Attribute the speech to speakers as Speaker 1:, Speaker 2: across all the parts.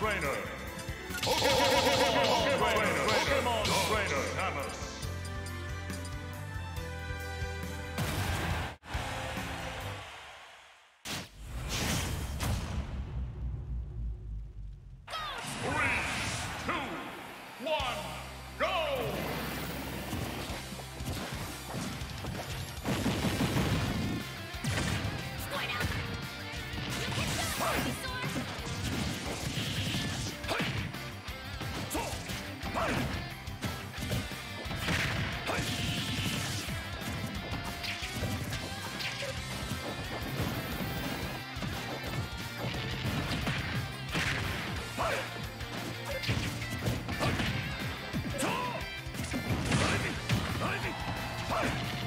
Speaker 1: Trainer. Pokemon Game!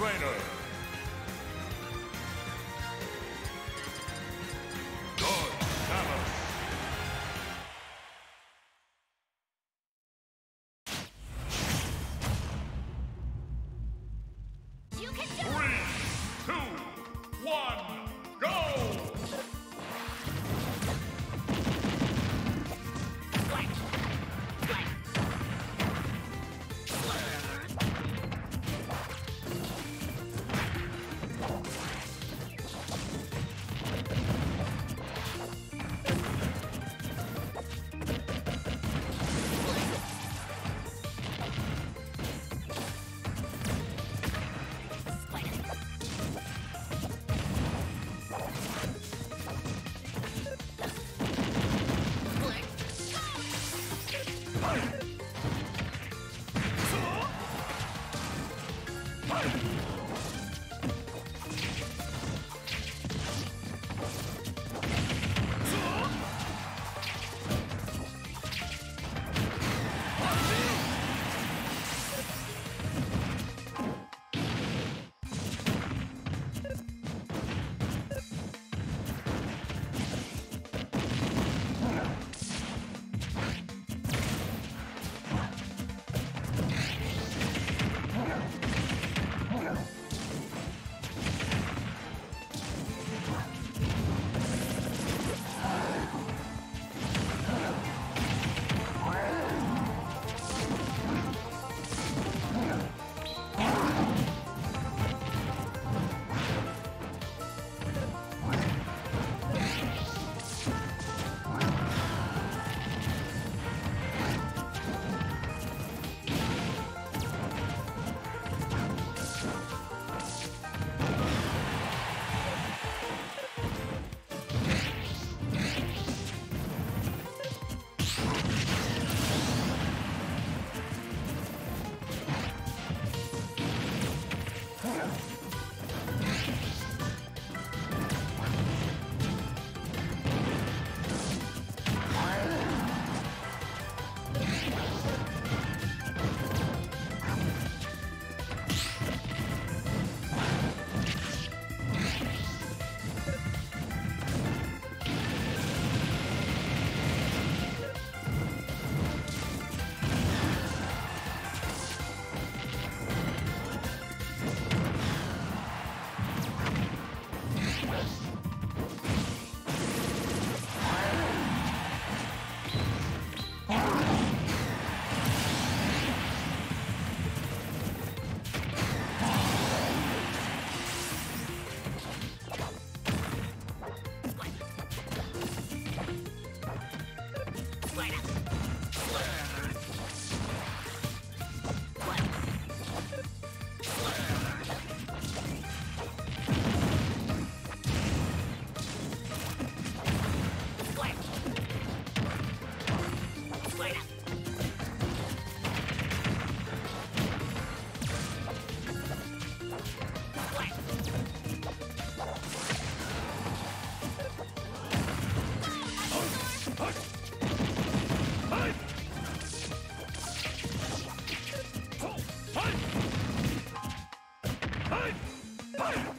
Speaker 1: Trainer. Fire!